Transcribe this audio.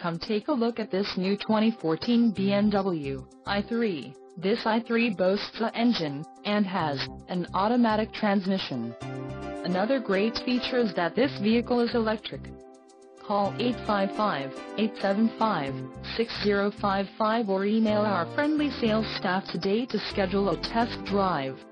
Come take a look at this new 2014 BMW i3. This i3 boasts a engine, and has, an automatic transmission. Another great feature is that this vehicle is electric. Call 855-875-6055 or email our friendly sales staff today to schedule a test drive.